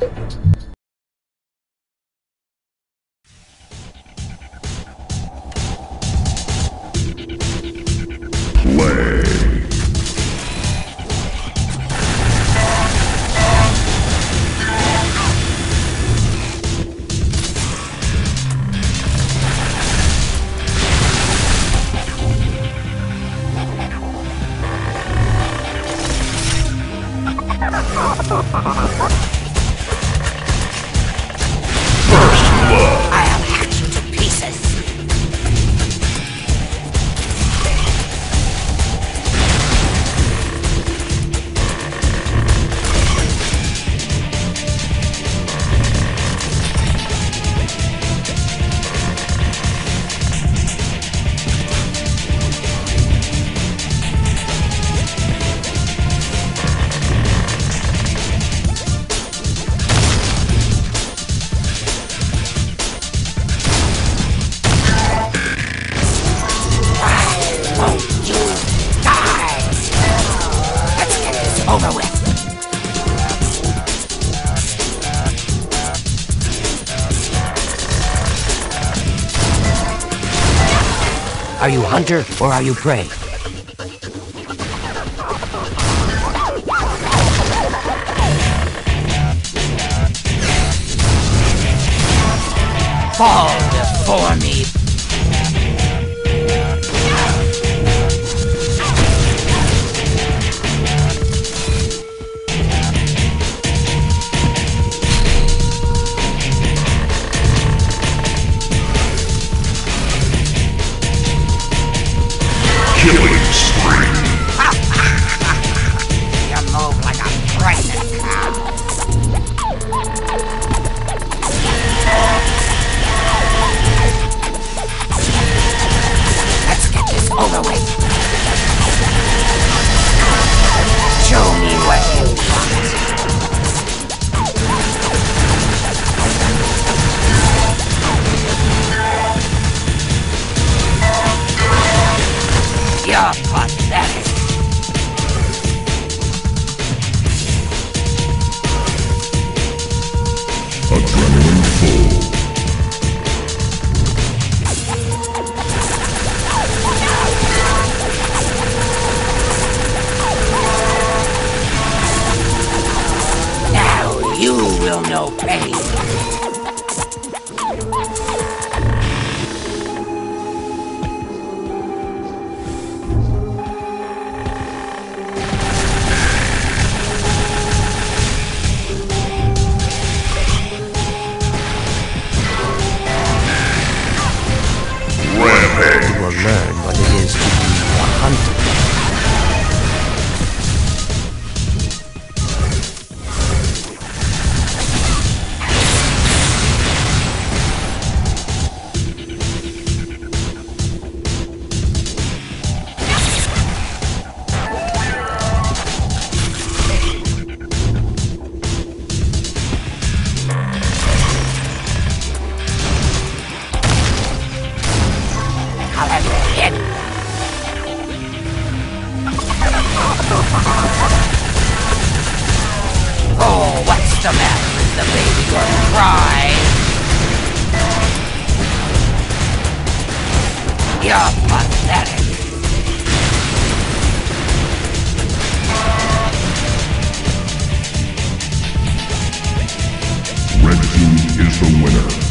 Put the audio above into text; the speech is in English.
うん。I'll Are you hunter or are you prey? Fall before me, you will know pain. Rampage. You will learn what it is to be a hunter. The? You're pathetic. Red team is the winner.